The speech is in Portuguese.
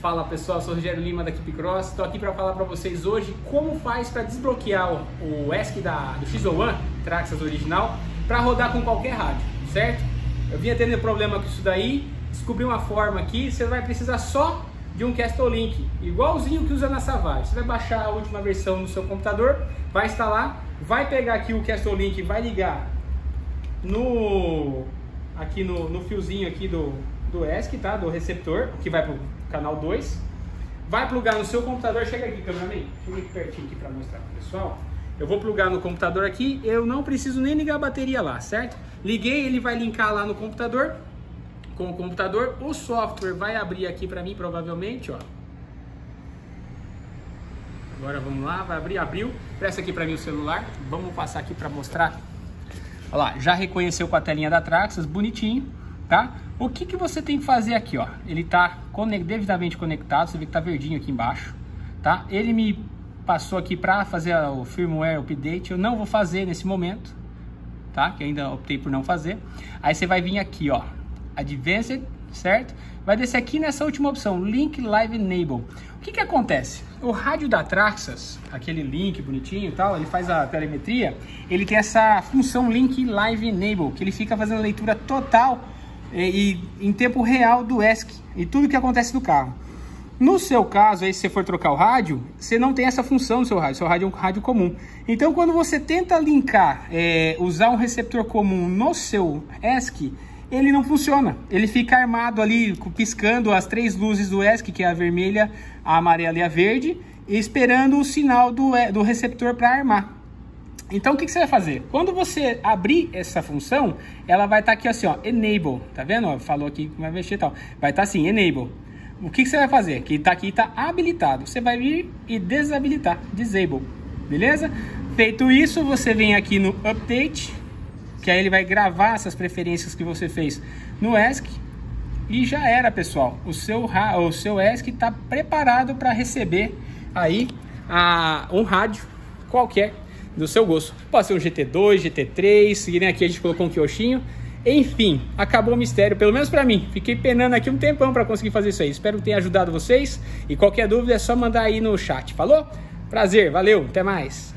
Fala pessoal, sou o Rogério Lima da Equipe Cross. Estou aqui para falar para vocês hoje como faz para desbloquear o, ESC da, do XO1 Traxxas original para rodar com qualquer rádio, certo? Eu vinha tendo problema com isso daí, descobri uma forma aqui, você vai precisar só de um Castle Link, igualzinho que usa na Savage. Você vai baixar a última versão no seu computador, vai instalar, vai pegar aqui o Castle Link, vai ligar no aqui no, no fiozinho aqui do, do ESC, tá? Do receptor, que vai pro canal 2. Vai plugar no seu computador, chega aqui, cameraman, chega aqui pertinho aqui para mostrar pro pessoal. Eu vou plugar no computador aqui, eu não preciso nem ligar a bateria lá, certo? Liguei, ele vai linkar lá no computador, com o computador. O software vai abrir aqui para mim, provavelmente, ó. Agora vamos lá, vai abrir, abriu. Presta aqui para mim o celular. Vamos passar aqui para mostrar. Olha lá, já reconheceu com a telinha da Traxxas, bonitinho, tá? O que, que você tem que fazer aqui, ó? Ele está devidamente conectado, você vê que tá verdinho aqui embaixo, tá? Ele me passou aqui para fazer o firmware update, eu não vou fazer nesse momento, tá? Que ainda optei por não fazer. Aí você vai vir aqui, ó, Advanced, certo? Vai descer aqui nessa última opção, Link Live Enable. O que que acontece? O rádio da Traxxas, aquele link bonitinho e tal, ele faz a telemetria, ele tem essa função Link Live Enable, que ele fica fazendo leitura total e, e em tempo real do ESC e tudo que acontece no carro. No seu caso, aí, se você for trocar o rádio, você não tem essa função no seu rádio, seu rádio é um rádio comum. Então, quando você tenta linkar, é, usar um receptor comum no seu ESC, ele não funciona. Ele fica armado ali, piscando as três luzes do ESC, que é a vermelha, a amarela e a verde, esperando o sinal do, do receptor para armar. Então, o que, que, você vai fazer? Quando você abrir essa função, ela vai estar tá aqui assim, ó, Enable. Tá vendo? Falou aqui que vai mexer e tal. Vai estar tá assim, Enable. O que, que, você vai fazer? Que está aqui, está habilitado. Você vai vir e desabilitar, Disable. Beleza? Feito isso, você vem aqui no Update, que aí ele vai gravar essas preferências que você fez no ESC e já era, pessoal. O seu, o seu ESC está preparado para receber aí a, um rádio qualquer do seu gosto. Pode ser um GT2, GT3, e nem aqui a gente colocou um Kyoshinho. Enfim, acabou o mistério, pelo menos para mim. Fiquei penando aqui um tempão para conseguir fazer isso aí. Espero que tenha ajudado vocês. E qualquer dúvida é só mandar aí no chat. Falou? Prazer, valeu, até mais.